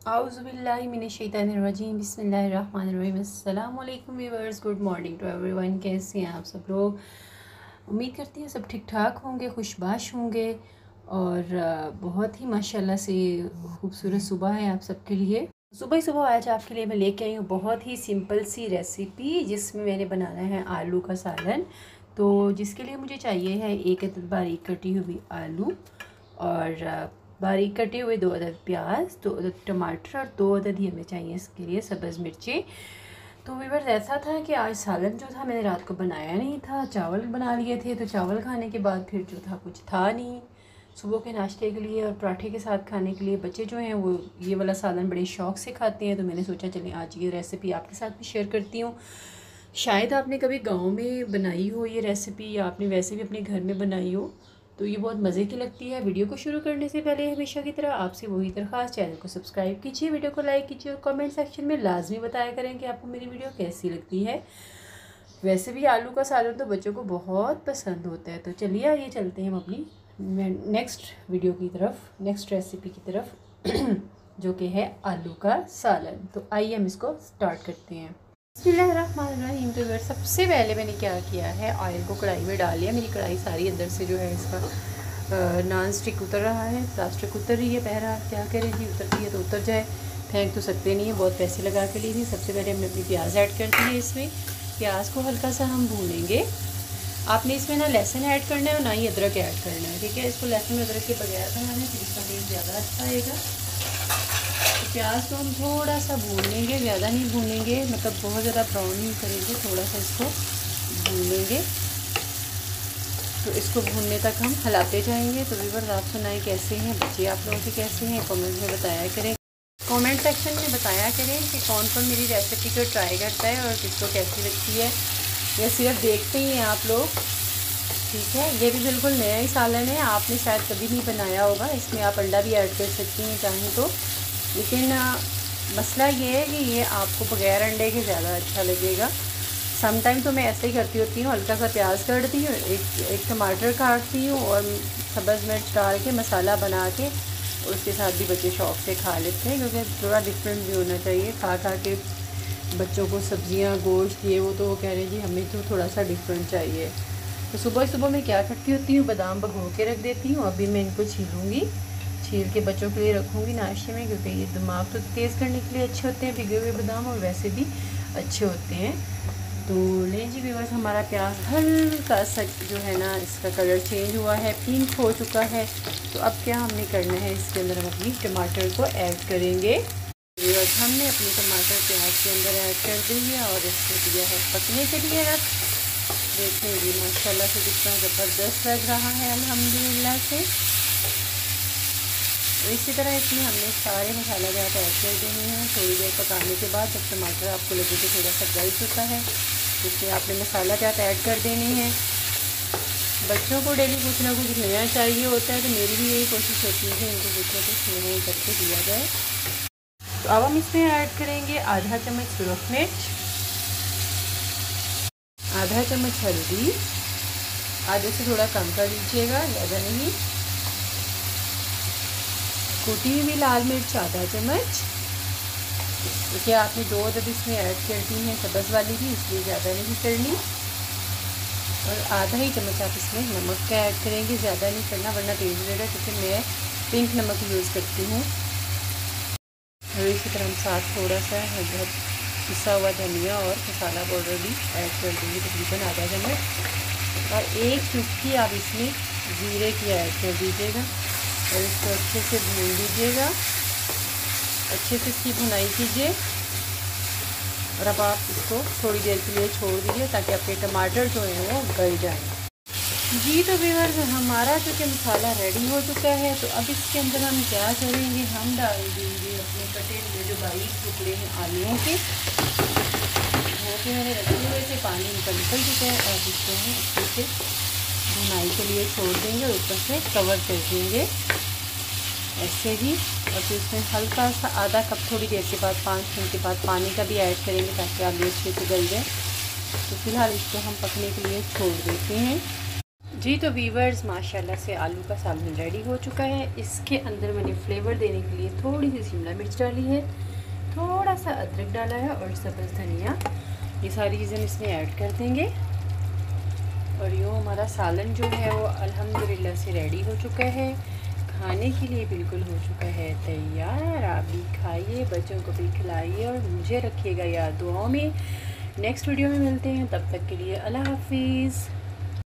बिस्मिल्लाहिर्रहमानिर्रहीम अस्सलाम वालेकुम गुड मॉर्निंग टू एवरीवन कैसे हैं आप सब लोग? उम्मीद करती हैं सब ठीक ठाक होंगे, खुशबाश होंगे और बहुत ही माशाल्लाह से खूबसूरत सुबह है आप सबके लिए। सुबह ही सुबह आज आपके लिए मैं लेके आई हूँ बहुत ही सिंपल सी रेसिपी जिसमें मैंने बनाना है आलू का सालन। तो जिसके लिए मुझे चाहिए है एक बारीक कटी हुई आलू और बारीक कटे हुए दो अदद प्याज, दो अदद टमाटर और दो अदद ही हमें चाहिए इसके लिए सब्ज़ मिर्ची। तो वीवर ऐसा था कि आज सालन जो था मैंने रात को बनाया नहीं था, चावल बना लिए थे तो चावल खाने के बाद फिर जो था कुछ था नहीं। सुबह के नाश्ते के लिए और पराठे के साथ खाने के लिए बच्चे जो हैं, वो ये वाला सालन बड़े शौक़ से खाते हैं तो मैंने सोचा, चलें, आज ये रेसिपी आपके साथ भी शेयर करती हूँ। शायद आपने कभी गाँव में बनाई हो ये रेसिपी या आपने वैसे भी अपने घर में बनाई हो। तो ये बहुत मज़े की लगती है। वीडियो को शुरू करने से पहले हमेशा की तरह आपसे वही दरख्वास्त चैनल को सब्सक्राइब कीजिए, वीडियो को लाइक कीजिए और कमेंट सेक्शन में लाजमी बताया करें कि आपको मेरी वीडियो कैसी लगती है। वैसे भी आलू का सालन तो बच्चों को बहुत पसंद होता है। तो चलिए आइए चलते हैं हम अपनी नेक्स्ट वीडियो की तरफ़ नेक्स्ट रेसिपी की तरफ़, जो कि है आलू का सालन। तो आइए हम इसको स्टार्ट करते हैं। बसमीम तो सबसे पहले मैंने क्या किया है? ऑयल को कढ़ाई में डाल लिया। मेरी कढ़ाई सारी अंदर से जो है इसका नॉन स्टिक उतर रहा है। प्लास्टिक उतर रही है। पहरा क्या करें? जी उतरती है तो उतर जाए। फेंक तो सकते नहीं है। बहुत पैसे लगा के लिए थी। सबसे पहले हमने अपनी प्याज ऐड कर दी है इसमें। प्याज को हल्का सा हम भूनेंगे। आपने इसमें ना लहसुन ऐड करना है और ना ही अदरक ऐड करना है। ठीक है? इसको लहसुन अदरक के बगैर बनाना है फिर इसका टेस्ट ज़्यादा अच्छा आएगा। प्याज को हम थोड़ा सा भून लेंगे ज़्यादा नहीं भूनेंगे मतलब बहुत ज़्यादा ब्राउन नहीं करेंगे, थोड़ा सा इसको भून लेंगे तो इसको भूनने तक हम हलाते जाएँगे। तो वीवर आप सुनाए कैसे हैं, बच्चे आप लोगों के कैसे हैं कमेंट में बताया करें। कमेंट सेक्शन में बताया करें कि कौन कौन मेरी रेसिपी को ट्राई करता है और किसको कैसी लगती है। या सिर्फ़ देखते ही हैं आप लोग। ठीक है, ये भी बिल्कुल नया ही सालन है, आपने शायद कभी नहीं बनाया होगा, इसमें आप अंडा भी ऐड कर सकती हैं चाहें तो। लेकिन मसला ये है कि ये आपको बग़ैर अंडे के ज़्यादा अच्छा लगेगा। समटाइम तो मैं ऐसे ही करती होती हूँ, हल्का सा प्याज काटती हूँ, एक एक टमाटर काटती हूँ और सब्ज़ मिर्च डाल के मसाला बना के उसके साथ भी बच्चे शौक से खा लेते हैं, क्योंकि थोड़ा डिफरेंट भी होना चाहिए। खा खा के बच्चों को सब्ज़ियाँ, गोश्त, ये वो तो वो कह रहे हैं जी हमें तो थोड़ा सा डिफरेंट चाहिए। तो सुबह सुबह मैं क्या करती होती हूँ? बादाम भगो के रख देती हूँ। अभी मैं इनको छीलूँगी। छील के बच्चों के लिए रखूँगी नाश्ते में, क्योंकि ये दिमाग तो तेज़ करने के लिए अच्छे होते हैं, भिगे हुए बादाम, और वैसे भी अच्छे होते हैं। तो लें जी व्यवर्स हमारा प्याज हल्का सा जो है ना, इसका कलर चेंज हुआ है पिंक हो चुका है। तो अब क्या हमने करना है? इसके अंदर हम अपनी टमाटर को ऐड करेंगे। हमने अपने टमाटर प्याज के अंदर ऐड कर दिए और इसको दिया है पकने के लिए रख। देखेंगे, माशाल्लाह से कितना ज़बरदस्त लग रहा है, अल्हम्दुलिल्लाह से। तो इसी तरह इसमें हमने सारे मसाला जो है ऐड कर देने हैं। थोड़ी देर पकाने के बाद जब टमाटर आपको लगे कि थोड़ा सा गल चुका है तो इसमें आपने मसाला जो ऐड कर देने हैं। बच्चों को डेली कुछ ना कुछ नया चाहिए होता है तो मेरी भी यही कोशिश होती है कि इनको कुछ ना कुछ नया करके दिया जाए। तो अब हम इसमें ऐड करेंगे आधा चम्मच सुरख मिर्च। आधा चम्मच हल्दी। आधे से थोड़ा कम कर लीजिएगा, ज़्यादा नहीं। कुटी हुई लाल मिर्च आधा चम्मच। देखिए, आपने दो अदद इसमें ऐड कर दी हैं सब्ज़ वाली भी, इसलिए ज़्यादा नहीं करनी। और आधा ही चम्मच आप इसमें नमक का ऐड करेंगे, ज़्यादा नहीं करना, वरना तेज़ रहेगा क्योंकि मैं पिंक नमक यूज़ करती हूँ। और इसी तरह हम साथ थोड़ा सा बहुत पिसा हुआ धनिया और मसाला पाउडर भी ऐड कर देंगे, तकरीबन आधा चम्मच। और एक चुटकी आप इसमें जीरे की ऐड कर दीजिएगा और इसको अच्छे से भून दीजिएगा। अच्छे से इसकी भुनाई कीजिए। और अब आप इसको थोड़ी देर के लिए छोड़ दीजिए ताकि आपके टमाटर जो हैं वो गल जाएँ। जी तो व्यवर्स हमारा जो कि मसाला रेडी हो चुका है तो अब इसके अंदर हम क्या करेंगे? हम डाल देंगे अपने कटे हुए जो बारीक टुकड़े हैं आलूओं के। वो के मैंने रखे हुए थे, पानी निकल निकल चुका है। और इसको हम अच्छे से भुनाई के लिए छोड़ देंगे और ऊपर से कवर कर देंगे। ऐसे ही, और फिर इसमें हल्का सा आधा कप थोड़ी देर के बाद, पाँच मिनट के बाद पानी का भी ऐड करेंगे ताकि आलू अच्छे से गल जाए। तो फ़िलहाल इसको हम पकने के लिए छोड़ देते हैं। जी तो वीवर्स माशाल्लाह से आलू का सालन रेडी हो चुका है। इसके अंदर मैंने फ्लेवर देने के लिए थोड़ी सी शिमला मिर्च डाली है। थोड़ा सा अदरक डाला है और सब्ज़ धनिया। ये सारी चीज़ें इसमें ऐड कर देंगे। और यूँ हमारा सालन जो है वो अल्हम्दुलिल्लाह से रेडी हो चुका है। खाने के लिए बिल्कुल हो चुका है तैयार। आप भी खाइए, बच्चों को भी खिलाइए और मुझे रखिएगा याद दुआओं में। नेक्स्ट वीडियो में मिलते हैं। तब तक के लिए अल्लाह हाफिज़।